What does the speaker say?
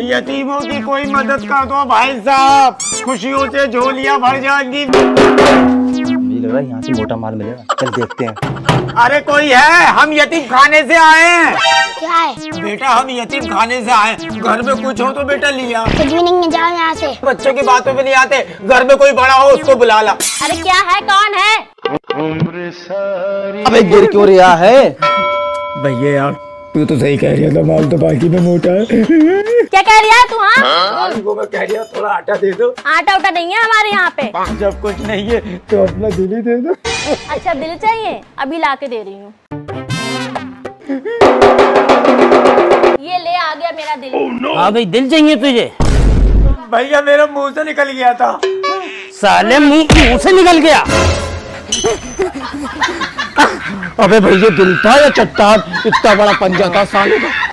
यतीमों की कोई मदद कर दो भाई साहब खुशियों से झोलियाँ भर जाएँगी। मुझे लग रहा है यहाँ से मोटा माल मिलेगा। चल देखते हैं। अरे कोई है? हम यतीम खाने से आए हैं। क्या है? बेटा हम यतीम खाने से आए घर में कुछ हो तो बेटा लिया कुछ भी नहीं जाओ यहाँ से? बच्चों की बातों में नहीं आते। घर में कोई बड़ा हो उसको बुला ला। अरे क्या है? कौन है? अबे गिर क्यों रहा है? भैया यार तू तो सही कह रही है माल तो बाकी में मोटा है। क्या कह रही है तू हाँ? मैं कह रही हूँ थोड़ा आटा दे दो। आटा उटा नहीं है हमारे यहाँ पे। जब कुछ नहीं है तो अपना दिल ही दे दो। अच्छा दिल चाहिए? अभी ला के दे रही हूँ। ये ले आ गया मेरा दिल। Oh, no. हाँ भाई दिल चाहिए तुझे। भैया मेरा मुँह से निकल गया था। साले मुँह मुँह से निकल गया। अबे भैया दिल था या चट्टान? इतना बड़ा पंजा था साले का।